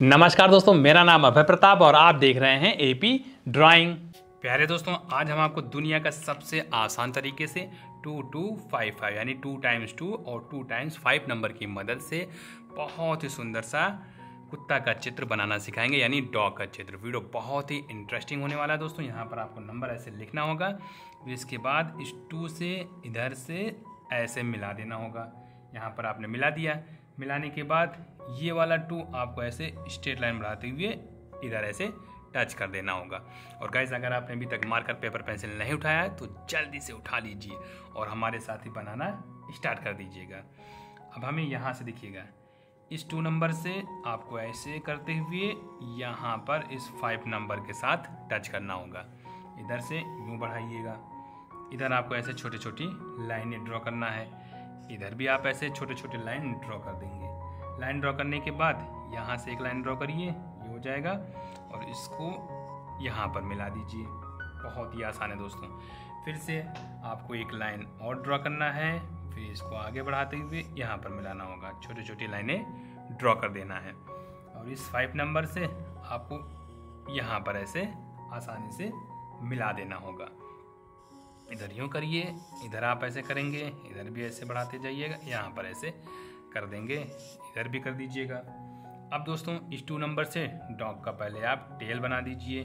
नमस्कार दोस्तों, मेरा नाम अभय प्रताप और आप देख रहे हैं एपी ड्राइंग प्यारे दोस्तों, आज हम आपको दुनिया का सबसे आसान तरीके से टू टू फाइव फाइव यानी टू टाइम्स टू और टू टाइम्स फाइव नंबर की मदद से बहुत ही सुंदर सा कुत्ता का चित्र बनाना सिखाएँगे, यानी डॉग का चित्र। वीडियो बहुत ही इंटरेस्टिंग होने वाला है दोस्तों, यहाँ पर आपको नंबर ऐसे लिखना होगा, इसके बाद इस टू से इधर से ऐसे मिला देना होगा। यहाँ पर आपने मिला दिया। मिलाने के बाद ये वाला टू आपको ऐसे स्ट्रेट लाइन बढ़ाते हुए इधर ऐसे टच कर देना होगा। और गाइज़ अगर आपने अभी तक मार्कर पेपर पेंसिल नहीं उठाया तो जल्दी से उठा लीजिए और हमारे साथ ही बनाना स्टार्ट कर दीजिएगा। अब हमें यहाँ से देखिएगा। इस टू नंबर से आपको ऐसे करते हुए यहाँ पर इस फाइव नंबर के साथ टच करना होगा। इधर से यूँ बढ़ाइएगा। इधर आपको ऐसे छोटी छोटी लाइनें ड्रॉ करना है। इधर भी आप ऐसे छोटे छोटे लाइन ड्रॉ कर देंगे। लाइन ड्रॉ करने के बाद यहाँ से एक लाइन ड्रॉ करिए, ये हो जाएगा। और इसको यहाँ पर मिला दीजिए। बहुत ही आसान है दोस्तों। फिर से आपको एक लाइन और ड्रॉ करना है। फिर इसको आगे बढ़ाते हुए यहाँ पर मिलाना होगा। छोटी छोटी लाइनें ड्रॉ कर देना है। और इस फाइव नंबर से आपको यहाँ पर ऐसे आसानी से मिला देना होगा। इधर यूँ करिए, इधर आप ऐसे करेंगे, इधर भी ऐसे बढ़ाते जाइएगा, यहाँ पर ऐसे कर देंगे, इधर भी कर दीजिएगा। अब दोस्तों, इस टू नंबर से डॉग का पहले आप टेल बना दीजिए,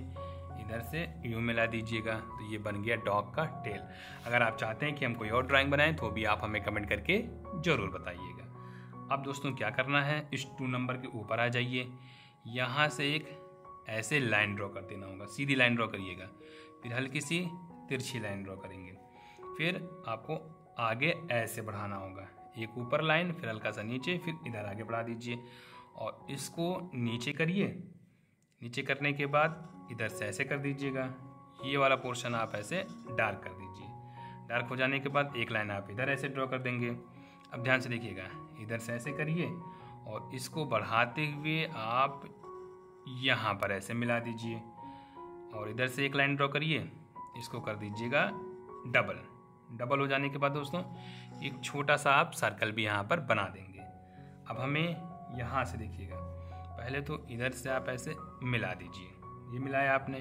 इधर से यूँ मिला दीजिएगा तो ये बन गया डॉग का टेल अगर आप चाहते हैं कि हम कोई और ड्राइंग बनाएँ तो भी आप हमें कमेंट करके ज़रूर बताइएगा। अब दोस्तों, क्या करना है? इस टू नंबर के ऊपर आ जाइए। यहाँ से एक ऐसे लाइन ड्रॉ कर देना होगा, सीधी लाइन ड्रॉ करिएगा। फिर हल्की सी तिरछी लाइन ड्रॉ करेंगे। फिर आपको आगे ऐसे बढ़ाना होगा। एक ऊपर लाइन, फिर हल्का सा नीचे, फिर इधर आगे बढ़ा दीजिए। और इसको नीचे करिए। नीचे करने के बाद इधर से ऐसे कर दीजिएगा। ये वाला पोर्शन आप ऐसे डार्क कर दीजिए। डार्क हो जाने के बाद एक लाइन आप इधर ऐसे ड्रॉ कर देंगे। अब ध्यान से देखिएगा, इधर से ऐसे करिए और इसको बढ़ाते हुए आप यहाँ पर ऐसे मिला दीजिए। और इधर से एक लाइन ड्रॉ करिए, इसको कर दीजिएगा डबल। डबल हो जाने के बाद दोस्तों, एक छोटा सा आप सर्कल भी यहाँ पर बना देंगे। अब हमें यहाँ से देखिएगा। पहले तो इधर से आप ऐसे मिला दीजिए। ये मिलाया आपने।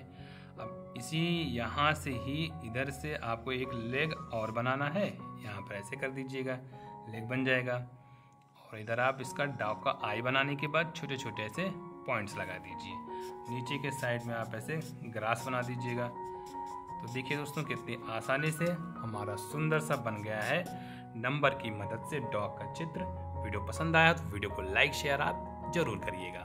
अब इसी यहाँ से ही इधर से आपको एक लेग और बनाना है। यहाँ पर ऐसे कर दीजिएगा। लेग बन जाएगा। और इधर आप इसका डाव का आई बनाने के बाद छोटे छोटे ऐसे पॉइंट्स लगा दीजिए। नीचे के साइड में आप ऐसे ग्रास बना दीजिएगा। तो देखिए दोस्तों, कितनी आसानी से हमारा सुंदर सा बन गया है नंबर की मदद से डॉग का चित्र। वीडियो पसंद आया तो वीडियो को लाइक, शेयर आप ज़रूर करिएगा।